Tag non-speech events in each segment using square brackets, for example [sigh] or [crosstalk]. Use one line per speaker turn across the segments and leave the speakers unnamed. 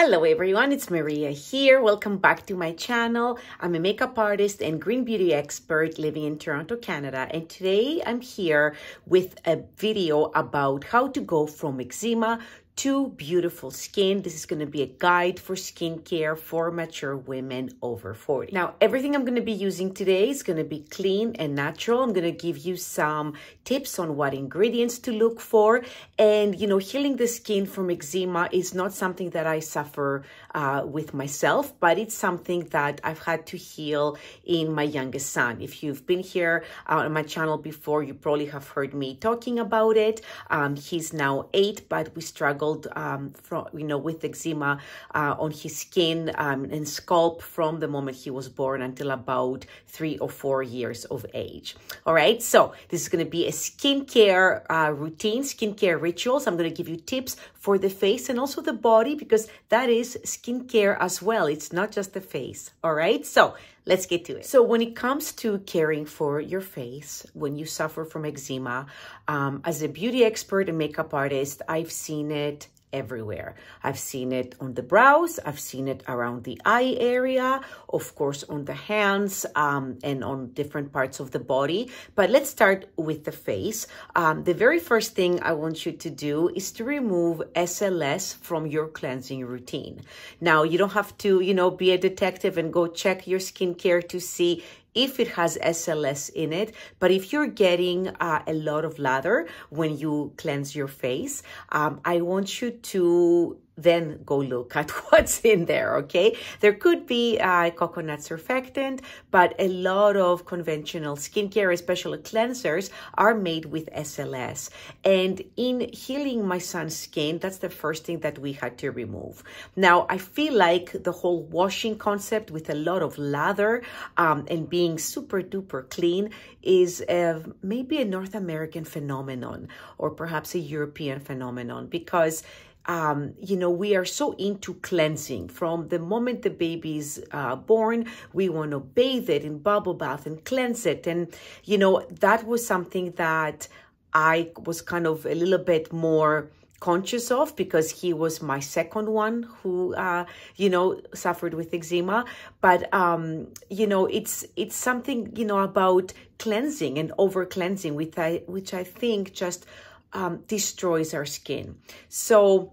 Hello everyone, it's Maria here. Welcome back to my channel. I'm a makeup artist and green beauty expert living in Toronto, Canada. And today I'm here with a video about how to go from eczema to beautiful skin. This is going to be a guide for skincare for mature women over 40. Now, everything I'm going to be using today is going to be clean and natural. I'm going to give you some tips on what ingredients to look for. And, you know, healing the skin from eczema is not something that I suffer uh, with myself, but it's something that I've had to heal in my youngest son. If you've been here uh, on my channel before, you probably have heard me talking about it. Um, he's now eight, but we struggled um, from, you know, with eczema uh, on his skin um, and scalp from the moment he was born until about three or four years of age. All right, so this is going to be a skincare uh, routine, skincare rituals. I'm going to give you tips for the face and also the body because that is skincare as well. It's not just the face. All right, so let's get to it. So when it comes to caring for your face, when you suffer from eczema, um, as a beauty expert and makeup artist, I've seen it everywhere. I've seen it on the brows, I've seen it around the eye area, of course on the hands um, and on different parts of the body. But let's start with the face. Um, the very first thing I want you to do is to remove SLS from your cleansing routine. Now, you don't have to, you know, be a detective and go check your skincare to see if it has SLS in it. But if you're getting uh, a lot of lather when you cleanse your face, um, I want you to then go look at [laughs] what's in there, okay? There could be uh, coconut surfactant, but a lot of conventional skincare, especially cleansers, are made with SLS. And in healing my son's skin, that's the first thing that we had to remove. Now, I feel like the whole washing concept with a lot of lather um, and being super duper clean is uh, maybe a North American phenomenon or perhaps a European phenomenon because um, you know, we are so into cleansing. From the moment the baby's uh, born, we want to bathe it in bubble bath and cleanse it. And, you know, that was something that I was kind of a little bit more conscious of because he was my second one who uh, you know suffered with eczema but um you know it's it's something you know about cleansing and over cleansing which i which i think just um, destroys our skin so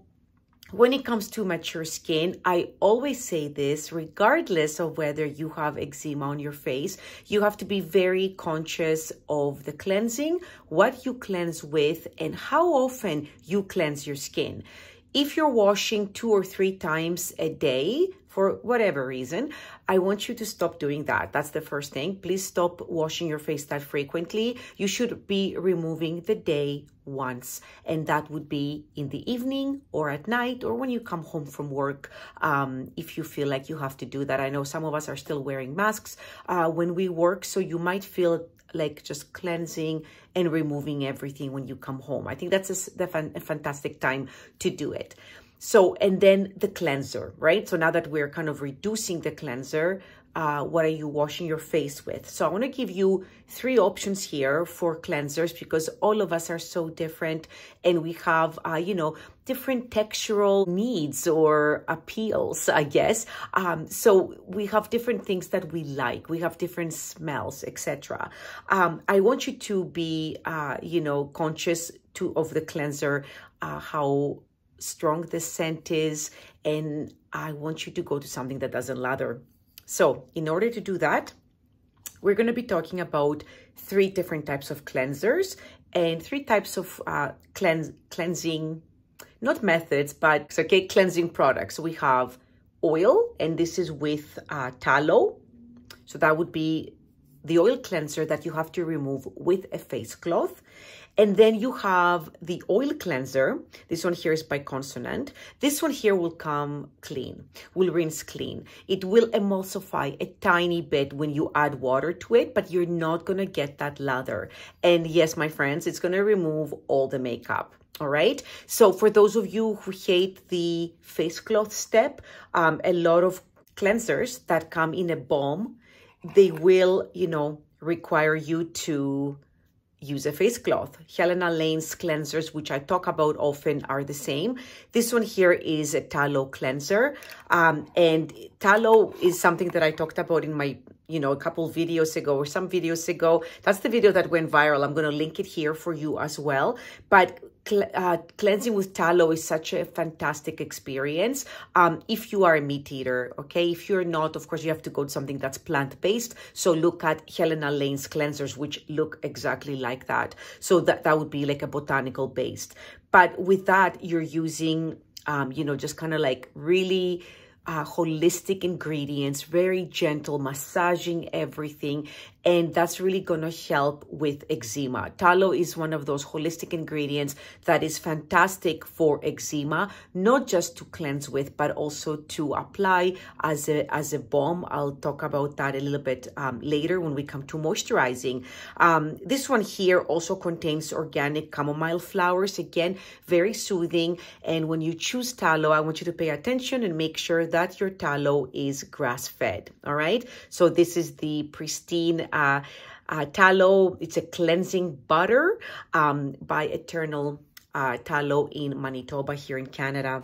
when it comes to mature skin, I always say this, regardless of whether you have eczema on your face, you have to be very conscious of the cleansing, what you cleanse with, and how often you cleanse your skin. If you're washing two or three times a day, for whatever reason, I want you to stop doing that. That's the first thing. Please stop washing your face that frequently. You should be removing the day once, and that would be in the evening or at night or when you come home from work. Um, if you feel like you have to do that, I know some of us are still wearing masks uh, when we work, so you might feel like just cleansing and removing everything when you come home. I think that's a, a fantastic time to do it. So, and then the cleanser, right? So now that we're kind of reducing the cleanser, uh, what are you washing your face with? So I want to give you three options here for cleansers because all of us are so different and we have, uh, you know, different textural needs or appeals, I guess. Um, so we have different things that we like. We have different smells, etc. Um, I want you to be, uh, you know, conscious to of the cleanser, uh, how strong the scent is, and I want you to go to something that doesn't lather. So in order to do that, we're going to be talking about three different types of cleansers and three types of uh, cleanse, cleansing, not methods, but okay, cleansing products. We have oil, and this is with uh, tallow. So that would be the oil cleanser that you have to remove with a face cloth. And then you have the oil cleanser. This one here is by Consonant. This one here will come clean, will rinse clean. It will emulsify a tiny bit when you add water to it, but you're not going to get that lather. And yes, my friends, it's going to remove all the makeup. All right. So for those of you who hate the face cloth step, um, a lot of cleansers that come in a balm, they will, you know, require you to use a face cloth. Helena Lane's cleansers, which I talk about often, are the same. This one here is a tallow cleanser. Um, and tallow is something that I talked about in my you know, a couple videos ago or some videos ago. That's the video that went viral. I'm going to link it here for you as well. But uh, cleansing with tallow is such a fantastic experience. Um, if you are a meat eater, okay? If you're not, of course, you have to go to something that's plant-based. So look at Helena Lane's cleansers, which look exactly like that. So that, that would be like a botanical based. But with that, you're using, um, you know, just kind of like really uh, holistic ingredients, very gentle, massaging everything. And that's really going to help with eczema. Tallow is one of those holistic ingredients that is fantastic for eczema, not just to cleanse with, but also to apply as a, as a balm. I'll talk about that a little bit um, later when we come to moisturizing. Um, this one here also contains organic chamomile flowers. Again, very soothing. And when you choose tallow, I want you to pay attention and make sure that your tallow is grass fed. All right. So this is the pristine uh, uh, tallow. It's a cleansing butter um, by Eternal uh, Tallow in Manitoba here in Canada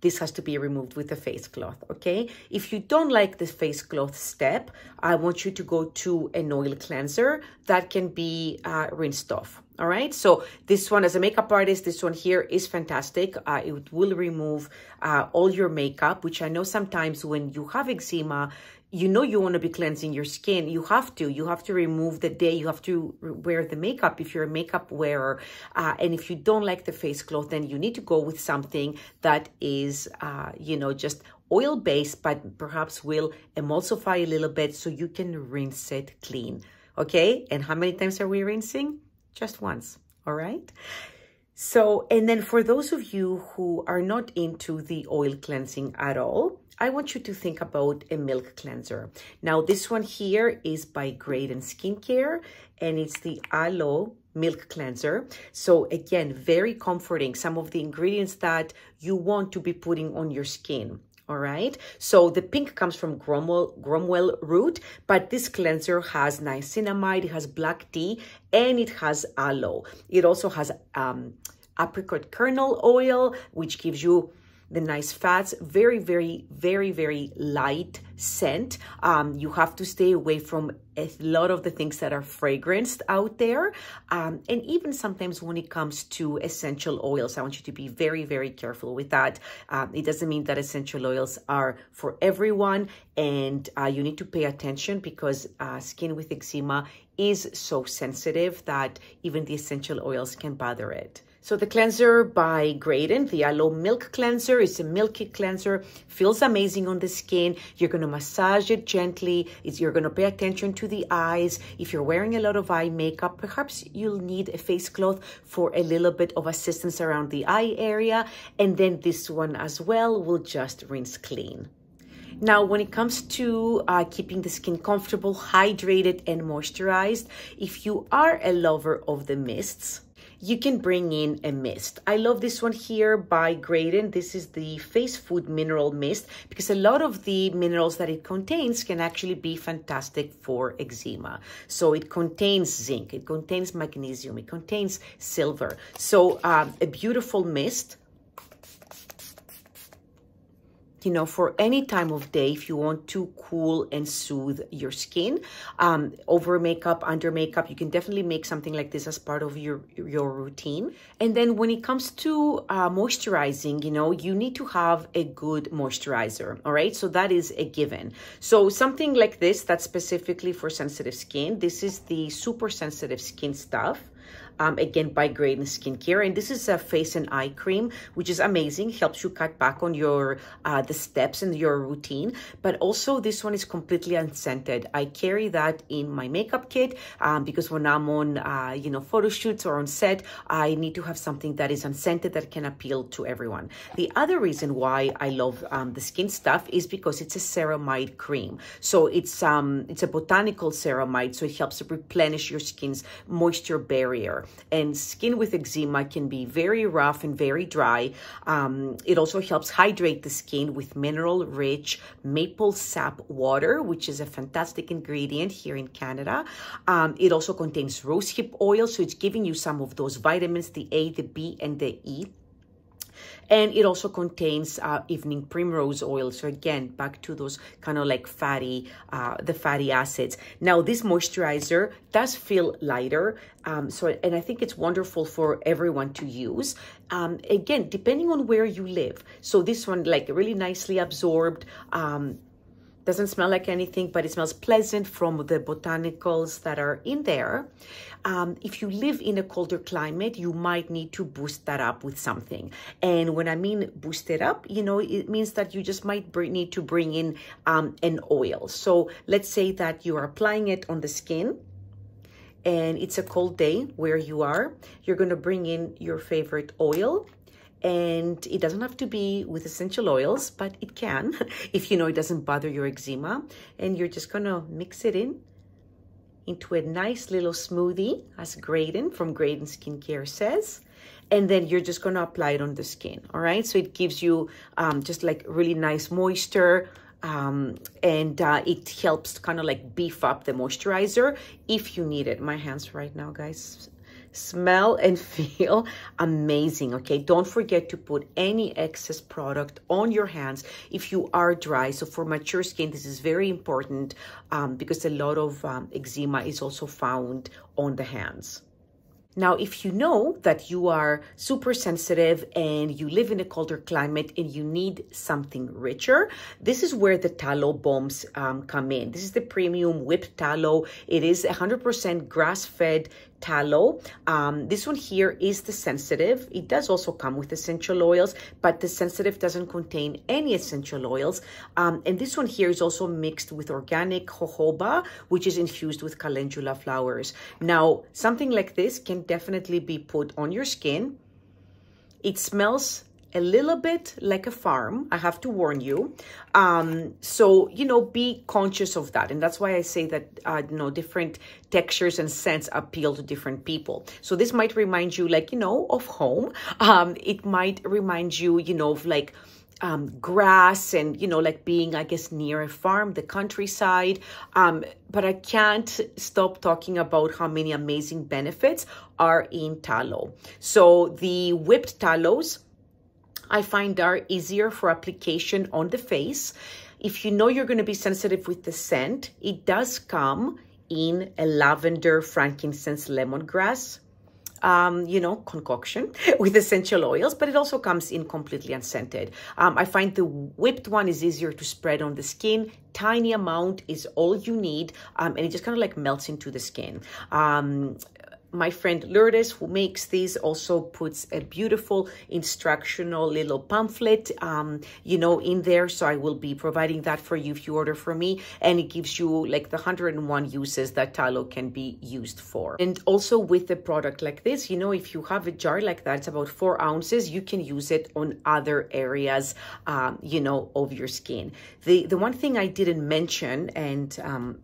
this has to be removed with a face cloth, okay? If you don't like the face cloth step, I want you to go to an oil cleanser that can be uh, rinsed off, all right? So this one, as a makeup artist, this one here is fantastic. Uh, it will remove uh, all your makeup, which I know sometimes when you have eczema, you know you want to be cleansing your skin, you have to. You have to remove the day. You have to wear the makeup if you're a makeup wearer. Uh, and if you don't like the face cloth, then you need to go with something that is, uh, you know, just oil based, but perhaps will emulsify a little bit so you can rinse it clean. Okay. And how many times are we rinsing? Just once. All right. So, and then for those of you who are not into the oil cleansing at all, I want you to think about a milk cleanser. Now, this one here is by Graydon Skincare, and it's the Aloe Milk Cleanser. So again, very comforting. Some of the ingredients that you want to be putting on your skin. All right. So the pink comes from Cromwell root, but this cleanser has niacinamide, it has black tea, and it has aloe. It also has um, apricot kernel oil, which gives you the nice fats, very, very, very, very light scent. Um, you have to stay away from a lot of the things that are fragranced out there. Um, and even sometimes when it comes to essential oils, I want you to be very, very careful with that. Um, it doesn't mean that essential oils are for everyone and uh, you need to pay attention because uh, skin with eczema is so sensitive that even the essential oils can bother it. So the cleanser by Graydon, the Aloe Milk Cleanser, is a milky cleanser, feels amazing on the skin. You're going to massage it gently. It's, you're going to pay attention to the eyes. If you're wearing a lot of eye makeup, perhaps you'll need a face cloth for a little bit of assistance around the eye area. And then this one as well will just rinse clean. Now, when it comes to uh, keeping the skin comfortable, hydrated, and moisturized, if you are a lover of the mists, you can bring in a mist. I love this one here by Graydon. This is the Face Food Mineral Mist because a lot of the minerals that it contains can actually be fantastic for eczema. So it contains zinc, it contains magnesium, it contains silver. So um, a beautiful mist you know, for any time of day, if you want to cool and soothe your skin, um, over makeup, under makeup, you can definitely make something like this as part of your, your routine. And then when it comes to uh, moisturizing, you know, you need to have a good moisturizer, all right? So that is a given. So something like this that's specifically for sensitive skin, this is the super sensitive skin stuff um, again by Graydon Skincare. And this is a face and eye cream, which is amazing. Helps you cut back on your uh, the steps in your routine. But also this one is completely unscented. I carry that in my makeup kit um, because when I'm on, uh, you know, photo shoots or on set, I need to have something that is unscented that can appeal to everyone. The other reason why I love um, the skin stuff is because it's a ceramide cream. So it's um it's a botanical ceramide, so it helps replenish your skin's moisture barrier. And skin with eczema can be very rough and very dry. Um, it also helps hydrate the skin with mineral-rich maple sap water, which is a fantastic ingredient here in Canada. Um, it also contains rosehip oil, so it's giving you some of those vitamins, the A, the B, and the E and it also contains uh, evening primrose oil. So again, back to those kind of like fatty, uh, the fatty acids. Now this moisturizer does feel lighter. Um, so, and I think it's wonderful for everyone to use. Um, again, depending on where you live. So this one like really nicely absorbed. Um, doesn't smell like anything, but it smells pleasant from the botanicals that are in there. Um, if you live in a colder climate, you might need to boost that up with something. And when I mean boost it up, you know, it means that you just might need to bring in um, an oil. So let's say that you are applying it on the skin and it's a cold day where you are, you're going to bring in your favorite oil and it doesn't have to be with essential oils, but it can [laughs] if you know it doesn't bother your eczema. And you're just gonna mix it in into a nice little smoothie, as Graydon from Graydon Skincare says. And then you're just gonna apply it on the skin, all right? So it gives you um, just like really nice moisture, um, and uh, it helps kind of like beef up the moisturizer if you need it. My hands right now, guys, smell and [laughs] feel amazing okay don't forget to put any excess product on your hands if you are dry so for mature skin this is very important um, because a lot of um, eczema is also found on the hands now, if you know that you are super sensitive and you live in a colder climate and you need something richer, this is where the tallow balms um, come in. This is the premium whipped tallow. It is 100% grass-fed tallow. Um, this one here is the sensitive. It does also come with essential oils, but the sensitive doesn't contain any essential oils. Um, and this one here is also mixed with organic jojoba, which is infused with calendula flowers. Now, something like this can definitely be put on your skin. It smells a little bit like a farm, I have to warn you. Um, so, you know, be conscious of that. And that's why I say that, uh, you know, different textures and scents appeal to different people. So this might remind you like, you know, of home. Um, it might remind you, you know, of like, um, grass and, you know, like being, I guess, near a farm, the countryside. Um, but I can't stop talking about how many amazing benefits are in tallow. So the whipped tallows, I find are easier for application on the face. If you know you're going to be sensitive with the scent, it does come in a lavender, frankincense, lemongrass, um, you know, concoction [laughs] with essential oils, but it also comes in completely unscented. Um, I find the whipped one is easier to spread on the skin. Tiny amount is all you need, um, and it just kind of like melts into the skin. Um, my friend Lourdes, who makes these, also puts a beautiful instructional little pamphlet, um, you know, in there. So I will be providing that for you if you order from me. And it gives you like the 101 uses that tallow can be used for. And also with a product like this, you know, if you have a jar like that, it's about four ounces, you can use it on other areas, um, you know, of your skin. The, the one thing I didn't mention, and um,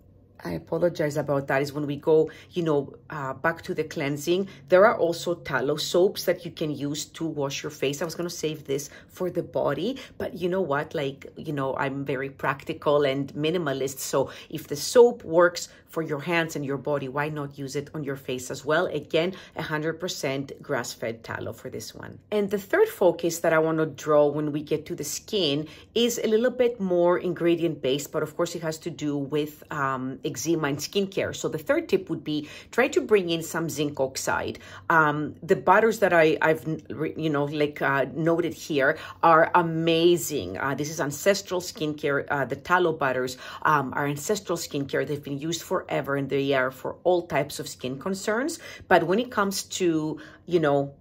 I apologize about that is when we go, you know, uh, back to the cleansing, there are also tallow soaps that you can use to wash your face. I was going to save this for the body, but you know what? Like, you know, I'm very practical and minimalist. So if the soap works for your hands and your body, why not use it on your face as well? Again, 100% grass-fed tallow for this one. And the third focus that I want to draw when we get to the skin is a little bit more ingredient-based, but of course it has to do with um, eczema and skincare. So the third tip would be try to bring in some zinc oxide. Um, the butters that I, have you know, like uh, noted here are amazing. Uh, this is ancestral skincare. Uh, the tallow butters um, are ancestral skincare. They've been used forever and they are for all types of skin concerns. But when it comes to, you know,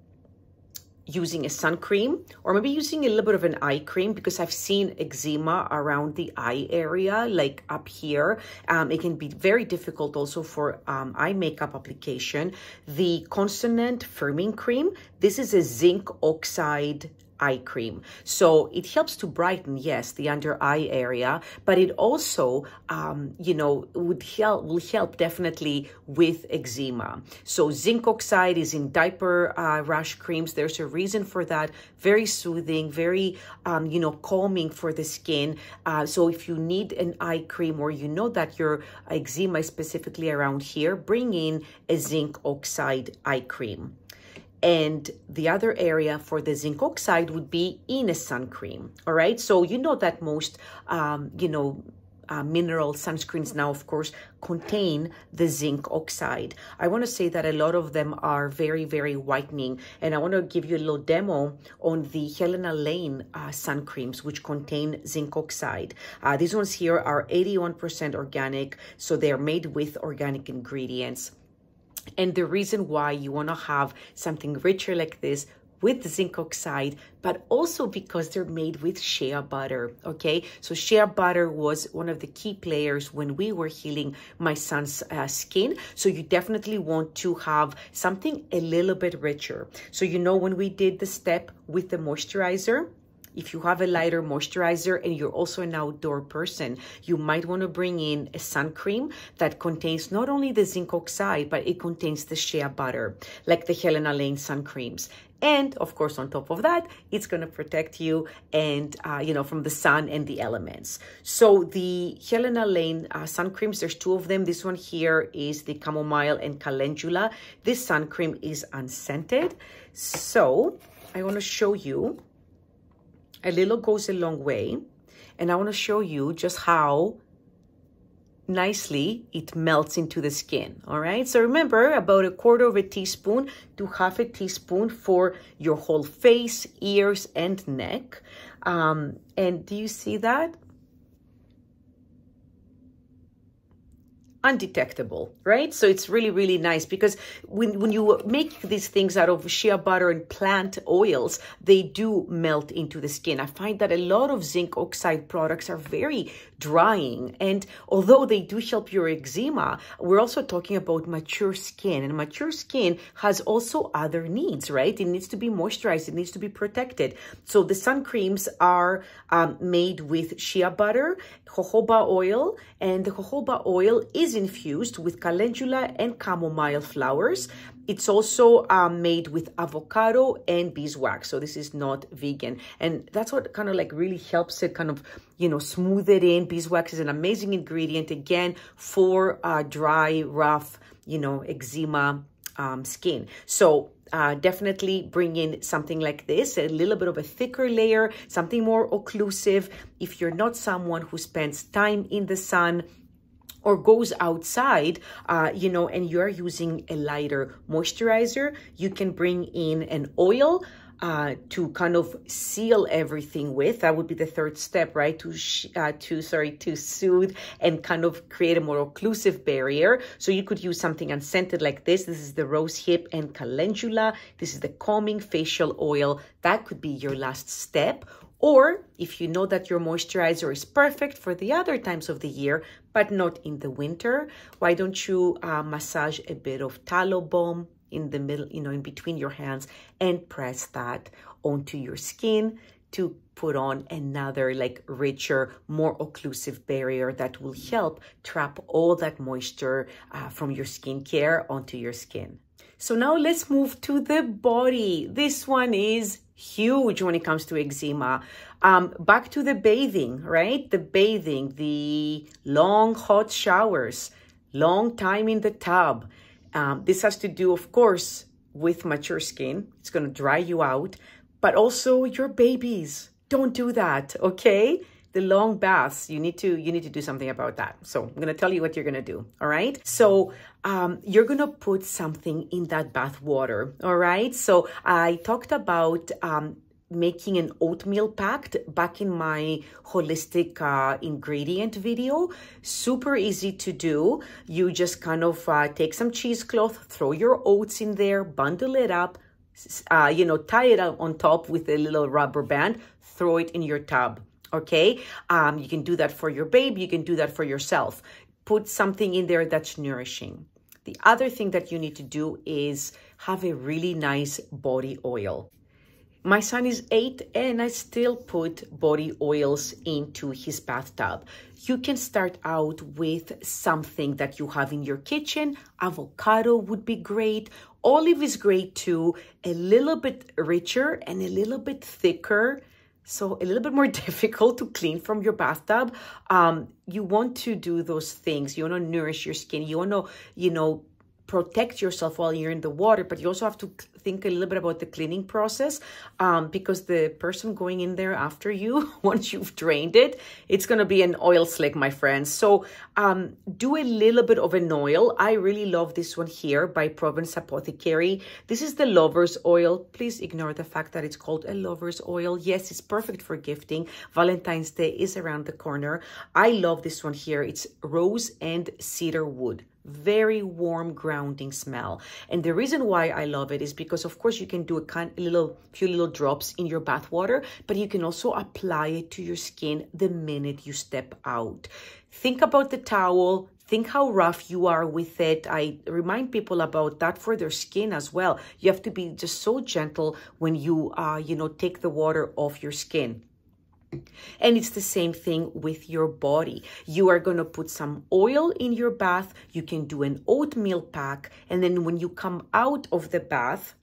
using a sun cream or maybe using a little bit of an eye cream because I've seen eczema around the eye area, like up here. Um, it can be very difficult also for um, eye makeup application. The Consonant Firming Cream, this is a zinc oxide eye cream. So it helps to brighten, yes, the under eye area, but it also, um, you know, would help, will help definitely with eczema. So zinc oxide is in diaper uh, rash creams. There's a reason for that. Very soothing, very, um, you know, calming for the skin. Uh, so if you need an eye cream or you know that your eczema is specifically around here, bring in a zinc oxide eye cream. And the other area for the zinc oxide would be in a sun cream. All right. So you know that most, um, you know, uh, mineral sunscreens now, of course, contain the zinc oxide. I want to say that a lot of them are very, very whitening. And I want to give you a little demo on the Helena Lane uh, sun creams, which contain zinc oxide. Uh, these ones here are 81% organic, so they're made with organic ingredients. And the reason why you want to have something richer like this with zinc oxide, but also because they're made with shea butter. Okay, so shea butter was one of the key players when we were healing my son's uh, skin. So you definitely want to have something a little bit richer. So, you know, when we did the step with the moisturizer, if you have a lighter moisturizer and you're also an outdoor person, you might want to bring in a sun cream that contains not only the zinc oxide, but it contains the shea butter, like the Helena Lane sun creams. And of course, on top of that, it's going to protect you and, uh, you know, from the sun and the elements. So the Helena Lane uh, sun creams, there's two of them. This one here is the chamomile and calendula. This sun cream is unscented. So I want to show you a little goes a long way. And I want to show you just how nicely it melts into the skin. All right. So remember about a quarter of a teaspoon to half a teaspoon for your whole face, ears, and neck. Um, and do you see that? Undetectable, right? So it's really, really nice because when, when you make these things out of shea butter and plant oils, they do melt into the skin. I find that a lot of zinc oxide products are very drying. And although they do help your eczema, we're also talking about mature skin and mature skin has also other needs, right? It needs to be moisturized. It needs to be protected. So the sun creams are um, made with shea butter, jojoba oil, and the jojoba oil is is infused with calendula and chamomile flowers. It's also um, made with avocado and beeswax. So this is not vegan. And that's what kind of like really helps it kind of, you know, smooth it in. Beeswax is an amazing ingredient, again, for uh, dry, rough, you know, eczema um, skin. So uh, definitely bring in something like this, a little bit of a thicker layer, something more occlusive. If you're not someone who spends time in the sun, or goes outside, uh, you know, and you're using a lighter moisturizer, you can bring in an oil uh, to kind of seal everything with. That would be the third step, right? To uh, to sorry to soothe and kind of create a more occlusive barrier. So you could use something unscented like this. This is the rose hip and calendula. This is the calming facial oil. That could be your last step. Or if you know that your moisturizer is perfect for the other times of the year, but not in the winter, why don't you uh, massage a bit of tallow balm in the middle, you know, in between your hands and press that onto your skin to put on another like richer, more occlusive barrier that will help trap all that moisture uh, from your skincare onto your skin. So now let's move to the body. This one is huge when it comes to eczema. Um, back to the bathing, right? The bathing, the long hot showers, long time in the tub. Um, this has to do, of course, with mature skin. It's going to dry you out, but also your babies. Don't do that, okay? The long baths you need to you need to do something about that so i'm going to tell you what you're going to do all right so um, you're going to put something in that bath water all right so i talked about um, making an oatmeal pact back in my holistic uh, ingredient video. Super easy to do. You just kind of uh, take some cheesecloth, throw your oats in there, bundle it up, uh, you know, tie it on top with a little rubber band, throw it in your tub okay? Um, you can do that for your baby. You can do that for yourself. Put something in there that's nourishing. The other thing that you need to do is have a really nice body oil. My son is eight and I still put body oils into his bathtub. You can start out with something that you have in your kitchen. Avocado would be great. Olive is great too. A little bit richer and a little bit thicker. So a little bit more [laughs] difficult to clean from your bathtub. Um, you want to do those things. You want to nourish your skin. You want to, you know, protect yourself while you're in the water, but you also have to think a little bit about the cleaning process um, because the person going in there after you, [laughs] once you've drained it, it's going to be an oil slick, my friends. So um, do a little bit of an oil. I really love this one here by Provence Apothecary. This is the lover's oil. Please ignore the fact that it's called a lover's oil. Yes, it's perfect for gifting. Valentine's Day is around the corner. I love this one here. It's rose and cedar wood very warm grounding smell. And the reason why i love it is because of course you can do a kind a little few little drops in your bath water but you can also apply it to your skin the minute you step out. Think about the towel. Think how rough you are with it. I remind people about that for their skin as well. You have to be just so gentle when you uh you know take the water off your skin and it's the same thing with your body. You are going to put some oil in your bath. You can do an oatmeal pack. And then when you come out of the bath,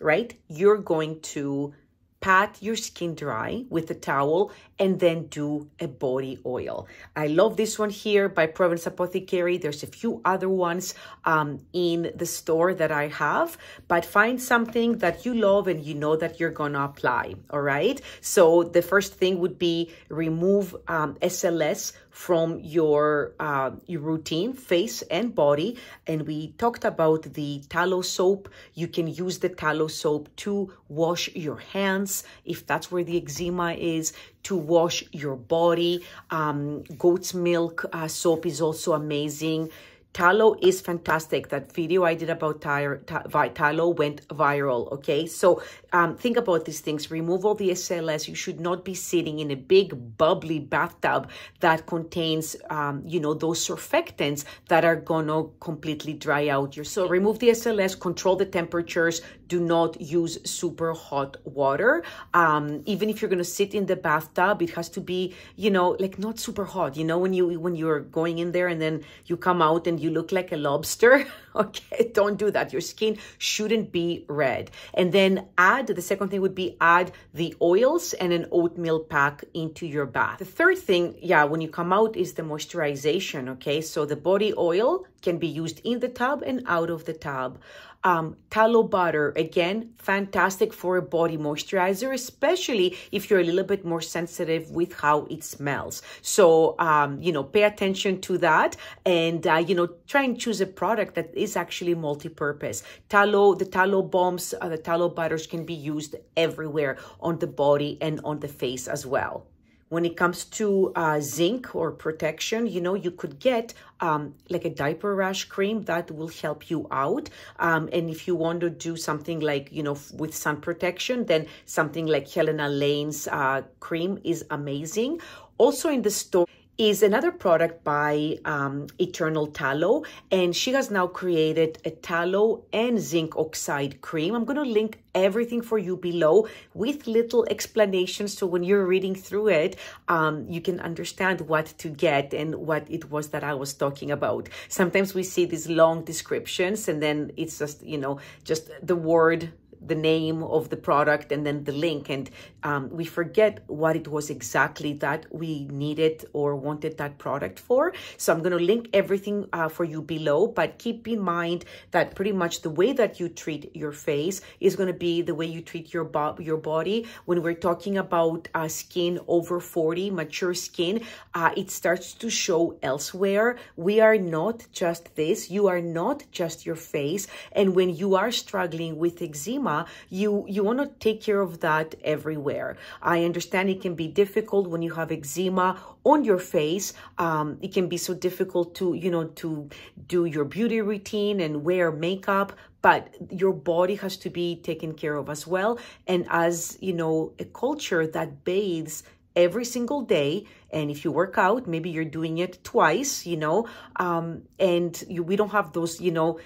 right, you're going to pat your skin dry with a towel and then do a body oil. I love this one here by Provence Apothecary. There's a few other ones um, in the store that I have, but find something that you love and you know that you're gonna apply, all right? So the first thing would be remove um, SLS from your, uh, your routine, face and body. And we talked about the tallow soap. You can use the tallow soap to wash your hands if that's where the eczema is to wash your body. Um, goat's milk uh, soap is also amazing. Tallow is fantastic. That video I did about tallow went viral, okay? So um, think about these things. Remove all the SLS. You should not be sitting in a big bubbly bathtub that contains, um, you know, those surfactants that are going to completely dry out your So remove the SLS, control the temperatures. Do not use super hot water. Um, even if you're going to sit in the bathtub, it has to be, you know, like not super hot. You know, when you when you're going in there and then you come out and you you look like a lobster, [laughs] okay, don't do that. Your skin shouldn't be red. And then add, the second thing would be add the oils and an oatmeal pack into your bath. The third thing, yeah, when you come out is the moisturization, okay? So the body oil can be used in the tub and out of the tub. Um, tallow butter, again, fantastic for a body moisturizer, especially if you're a little bit more sensitive with how it smells. So, um, you know, pay attention to that and, uh, you know, try and choose a product that is actually multi-purpose. Tallow, the tallow balms, uh, the tallow butters can be used everywhere on the body and on the face as well. When it comes to uh, zinc or protection, you know, you could get um, like a diaper rash cream that will help you out. Um, and if you want to do something like, you know, with sun protection, then something like Helena Lane's uh, cream is amazing. Also in the store, is another product by um, Eternal Tallow, and she has now created a tallow and zinc oxide cream. I'm going to link everything for you below with little explanations so when you're reading through it, um, you can understand what to get and what it was that I was talking about. Sometimes we see these long descriptions and then it's just, you know, just the word the name of the product and then the link. And um, we forget what it was exactly that we needed or wanted that product for. So i'm going to link everything uh, for you below. But keep in mind that pretty much the way that you treat your face is going to be the way you treat your, bo your body. When we're talking about uh, skin over 40 mature skin uh, it starts to show elsewhere. We are not just this. You are not just your face. And when you are struggling with eczema you, you want to take care of that everywhere. I understand it can be difficult when you have eczema on your face. Um, it can be so difficult to, you know, to do your beauty routine and wear makeup, but your body has to be taken care of as well. And as, you know, a culture that bathes every single day and if you work out maybe you're doing it twice you know um, and you, we don't have those you know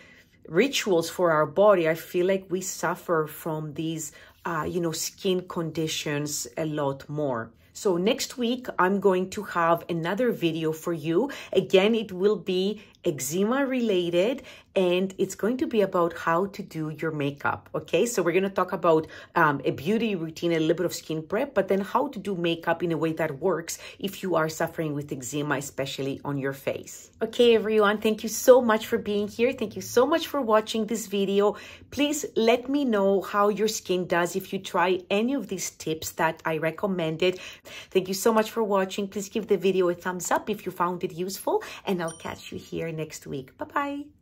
rituals for our body, I feel like we suffer from these uh, you know, skin conditions a lot more. So next week, I'm going to have another video for you. Again, it will be eczema related and it's going to be about how to do your makeup okay? So we're going to talk about um, a beauty routine a little bit of skin prep but then how to do makeup in a way that works if you are suffering with eczema especially on your face. Okay everyone thank you so much for being here. Thank you so much for watching this video. Please let me know how your skin does if you try any of these tips that i recommended. Thank you so much for watching. Please give the video a thumbs up if you found it useful and i'll catch you here next week. Bye bye.